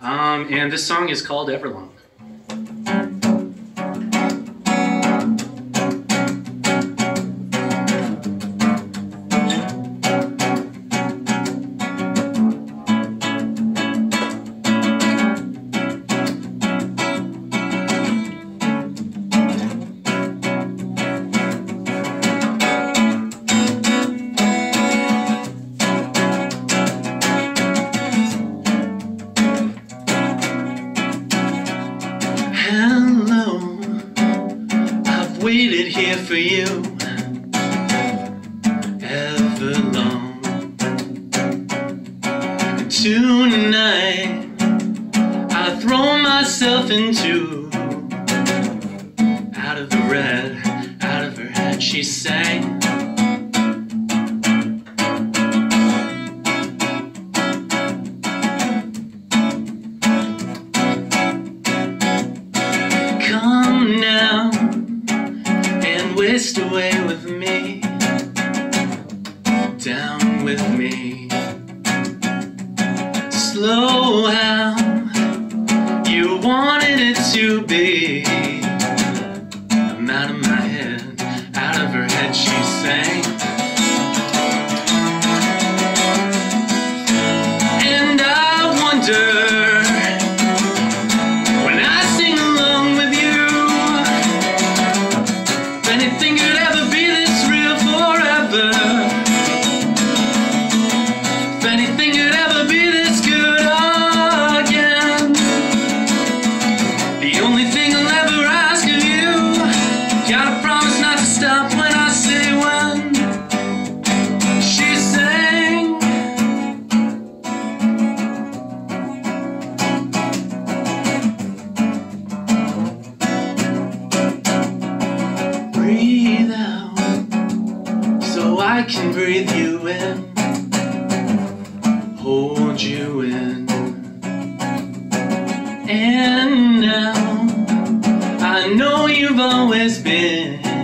Um, and this song is called Everlong. For you ever long. Tonight, I throw myself into out of the red, out of her head. She sang. And whisk away with me, down with me. Slow how you wanted it to be. I'm out of my head, I can breathe you in, hold you in. And now I know you've always been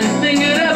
been thinking